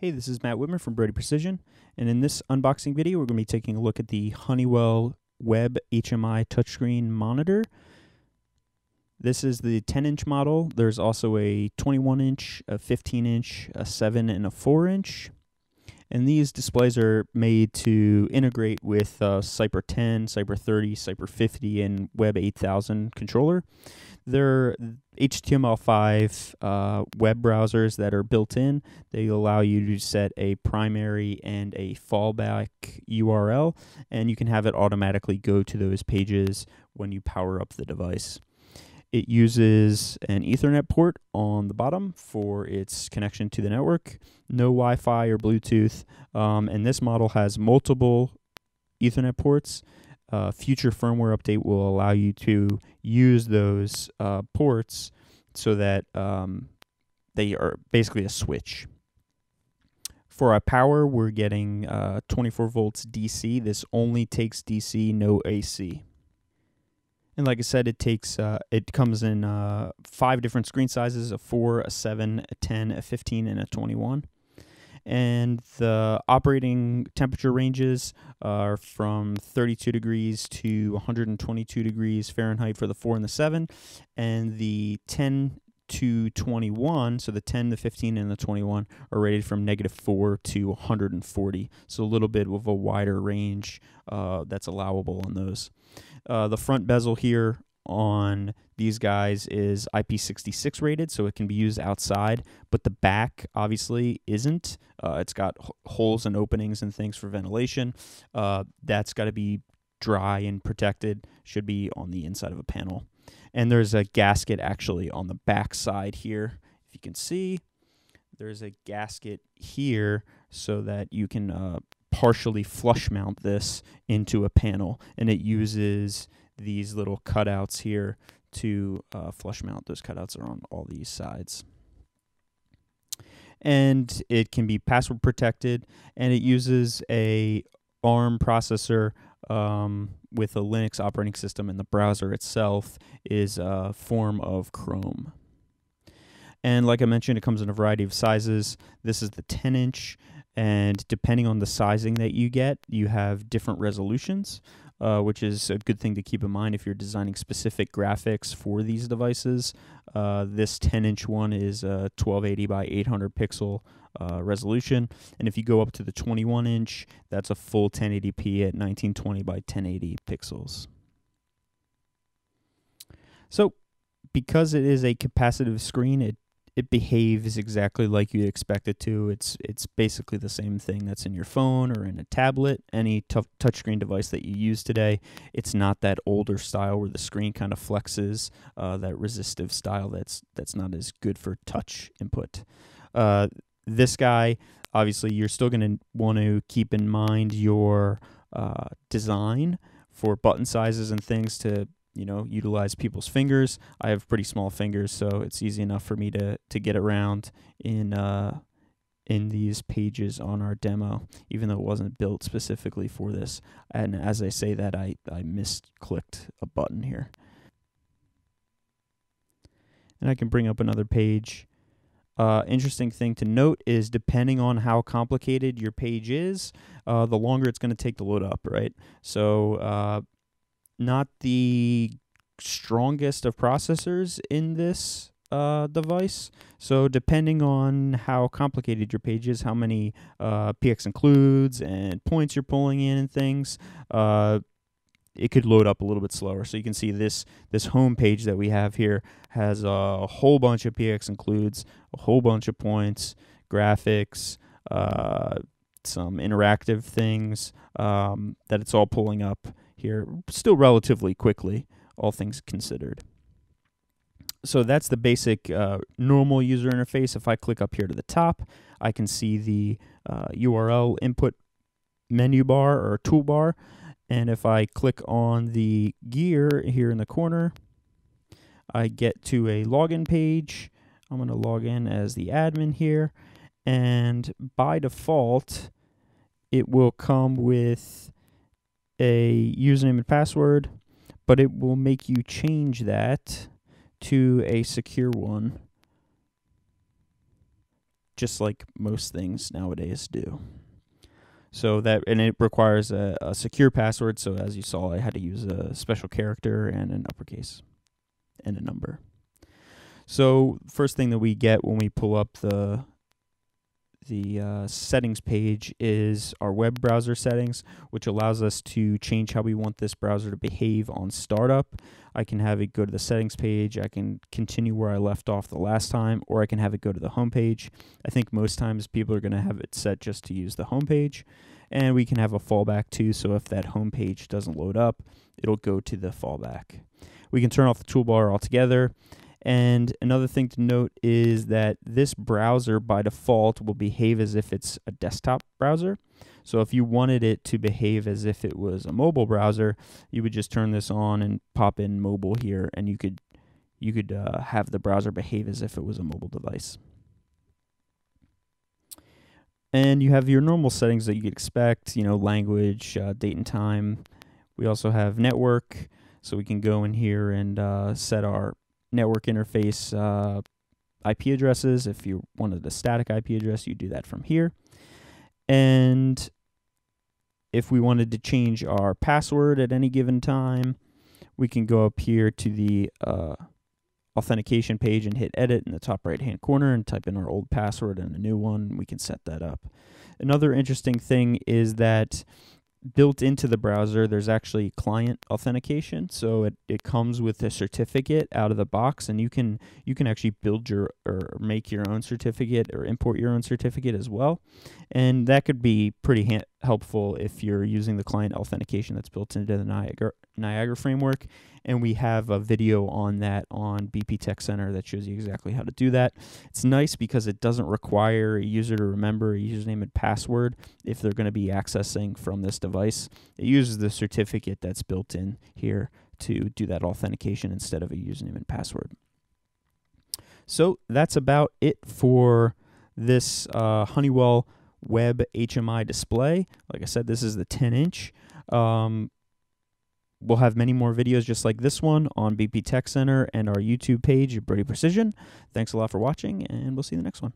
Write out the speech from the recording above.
Hey, this is Matt Witmer from Broudy Precision, and in this unboxing video, we're going to be taking a look at the Honeywell Web HMI touchscreen monitor. This is the 10 inch model. There's also a 21 inch, a 15 inch, a 7, and a 4 inch. And these displays are made to integrate with uh, CIPer 10, CIPer 30, CIPer 50, and Web 8000 controller. They're HTML5 uh, web browsers that are built in. They allow you to set a primary and a fallback URL, and you can have it automatically go to those pages when you power up the device. It uses an Ethernet port on the bottom for its connection to the network, no Wi Fi or Bluetooth, um, and this model has multiple Ethernet ports uh, future firmware update will allow you to use those uh, ports so that um, they are basically a switch. For our power, we're getting uh, 24 volts DC. This only takes DC, no AC. And like I said, it takes uh, it comes in uh, five different screen sizes: a four, a seven, a 10, a 15, and a 21 and the operating temperature ranges are from 32 degrees to 122 degrees Fahrenheit for the 4 and the 7 and the 10 to 21 so the 10 the 15 and the 21 are rated from negative 4 to 140 so a little bit of a wider range uh, that's allowable on those uh, the front bezel here on these guys is IP66 rated, so it can be used outside, but the back obviously isn't. Uh, it's got holes and openings and things for ventilation. Uh, that's got to be dry and protected, should be on the inside of a panel. And there's a gasket actually on the back side here. If you can see, there's a gasket here so that you can uh, partially flush mount this into a panel, and it uses these little cutouts here to uh, flush mount. Those cutouts are on all these sides. And it can be password protected, and it uses a ARM processor um, with a Linux operating system, and the browser itself is a form of Chrome. And like I mentioned, it comes in a variety of sizes. This is the 10 inch, and depending on the sizing that you get, you have different resolutions uh, which is a good thing to keep in mind if you're designing specific graphics for these devices. Uh, this 10 inch one is a 1280 by 800 pixel uh, resolution. And if you go up to the 21 inch, that's a full 1080p at 1920 by 1080 pixels. So, because it is a capacitive screen, it it behaves exactly like you'd expect it to. It's it's basically the same thing that's in your phone or in a tablet, any touchscreen device that you use today. It's not that older style where the screen kind of flexes, uh, that resistive style that's that's not as good for touch input. Uh, this guy, obviously, you're still going to want to keep in mind your uh, design for button sizes and things to you know utilize people's fingers. I have pretty small fingers, so it's easy enough for me to to get around in uh, in these pages on our demo, even though it wasn't built specifically for this. And as I say that, I I misclicked a button here, and I can bring up another page. Uh, interesting thing to note is depending on how complicated your page is, uh, the longer it's going to take to load up, right? So uh, not the strongest of processors in this uh, device. So depending on how complicated your page is, how many uh, PX includes and points you're pulling in and things, uh, it could load up a little bit slower. So you can see this this home page that we have here has a whole bunch of PX includes, a whole bunch of points, graphics, uh, some interactive things um, that it's all pulling up here, still relatively quickly, all things considered. So that's the basic uh, normal user interface. If I click up here to the top, I can see the uh, URL input menu bar or toolbar. And if I click on the gear here in the corner, I get to a login page. I'm going to log in as the admin here. And by default, it will come with a username and password, but it will make you change that to a secure one just like most things nowadays do. So that and it requires a, a secure password. So as you saw, I had to use a special character and an uppercase and a number. So first thing that we get when we pull up the the uh, settings page is our web browser settings, which allows us to change how we want this browser to behave on startup. I can have it go to the settings page, I can continue where I left off the last time, or I can have it go to the home page. I think most times people are going to have it set just to use the home page. And we can have a fallback too, so if that home page doesn't load up, it'll go to the fallback. We can turn off the toolbar altogether and another thing to note is that this browser by default will behave as if it's a desktop browser. So if you wanted it to behave as if it was a mobile browser, you would just turn this on and pop in mobile here, and you could you could uh, have the browser behave as if it was a mobile device. And you have your normal settings that you'd expect, you know, language, uh, date and time. We also have network, so we can go in here and uh, set our network interface uh, IP addresses. If you wanted a static IP address, you do that from here. And if we wanted to change our password at any given time, we can go up here to the uh, authentication page and hit edit in the top right hand corner and type in our old password and a new one. We can set that up. Another interesting thing is that built into the browser, there's actually client authentication. So it, it comes with a certificate out of the box, and you can you can actually build your or make your own certificate or import your own certificate as well. And that could be pretty ha- helpful if you're using the client authentication that's built into the Niagara, Niagara framework. And we have a video on that on BP Tech Center that shows you exactly how to do that. It's nice because it doesn't require a user to remember a username and password if they're going to be accessing from this device. It uses the certificate that's built in here to do that authentication instead of a username and password. So that's about it for this uh, Honeywell web HMI display. Like I said, this is the 10 inch. Um, we'll have many more videos just like this one on BP Tech Center and our YouTube page, Broudy Precision. Thanks a lot for watching, and we'll see you in the next one.